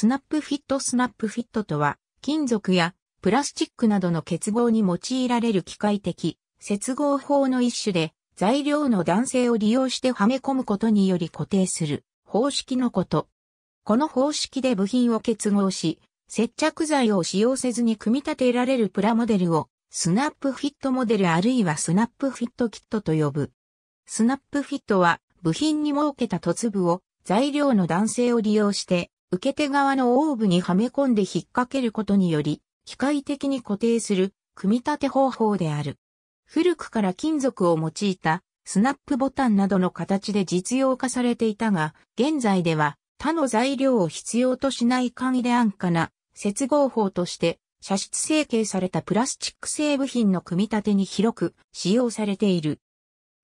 スナップフィットスナップフィットとは、金属やプラスチックなどの結合に用いられる機械的、接合法の一種で、材料の弾性を利用してはめ込むことにより固定する方式のこと。この方式で部品を結合し、接着剤を使用せずに組み立てられるプラモデルをスナップフィットモデルあるいはスナップフィットキットと呼ぶ。スナップフィットは部品に設けた凸部を材料の弾性を利用して受け手側のオーブにはめ込んで引っ掛けることにより機械的に固定する組み立て方法である。古くから金属を用いたスナップボタンなどの形で実用化されていたが、現在では他の材料を必要としない簡易で安価な接合法として射出成形されたプラスチック製部品の組み立てに広く使用されている。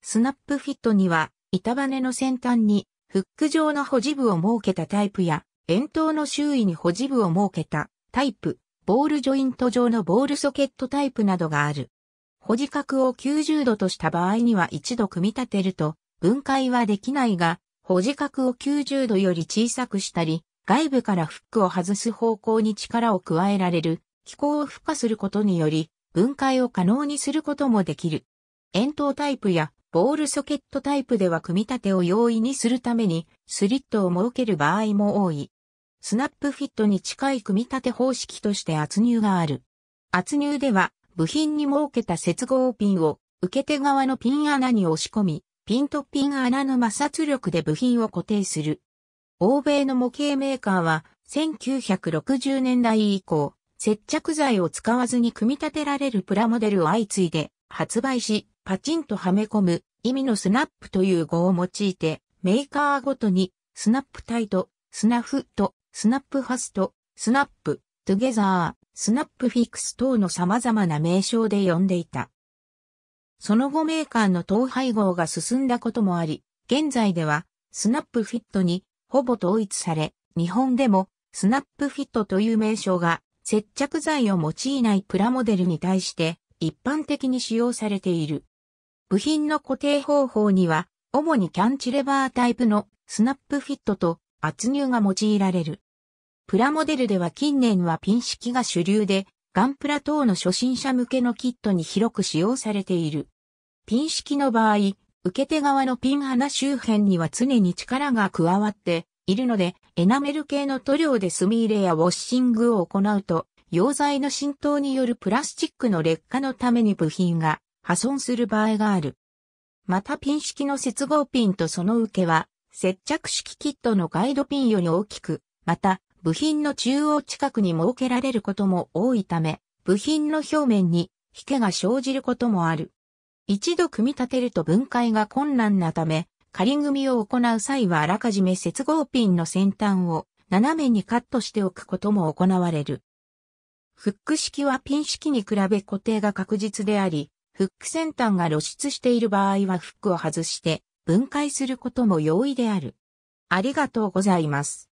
スナップフィットには板バネの先端にフック状の保持部を設けたタイプや円筒の周囲に保持部を設けたタイプ、ボールジョイント状のボールソケットタイプなどがある。保持角を90度とした場合には一度組み立てると分解はできないが、保持角を90度より小さくしたり、外部からフックを外す方向に力を加えられる気候を付加することにより分解を可能にすることもできる。円筒タイプやボールソケットタイプでは組み立てを容易にするためにスリットを設ける場合も多い。スナップフィットに近い組み立て方式として圧入がある。圧入では部品に設けた接合ピンを受け手側のピン穴に押し込み、ピンとピン穴の摩擦力で部品を固定する。欧米の模型メーカーは1960年代以降、接着剤を使わずに組み立てられるプラモデルを相次いで発売し、パチンとはめ込む意味のスナップという語を用いて、メーカーごとにスナップタイト、スナフット、スナップファスト、スナップトゥゲザー、スナップフィックス等の様々な名称で呼んでいた。その後メーカーの統廃合が進んだこともあり、現在ではスナップフィットにほぼ統一され、日本でもスナップフィットという名称が接着剤を用いないプラモデルに対して一般的に使用されている。部品の固定方法には、主にキャンチレバータイプのスナップフィットと圧入が用いられる。プラモデルでは近年はピン式が主流で、ガンプラ等の初心者向けのキットに広く使用されている。ピン式の場合、受け手側のピン穴周辺には常に力が加わっているので、エナメル系の塗料で墨入れやウォッシングを行うと、溶剤の浸透によるプラスチックの劣化のために部品が破損する場合がある。またピン式の接合ピンとその受けは、接着式キットのガイドピンより大きく、また部品の中央近くに設けられることも多いため、部品の表面に引けが生じることもある。一度組み立てると分解が困難なため、仮組みを行う際はあらかじめ接合ピンの先端を斜めにカットしておくことも行われる。フック式はピン式に比べ固定が確実であり、フック先端が露出している場合はフックを外して分解することも容易である。ありがとうございます。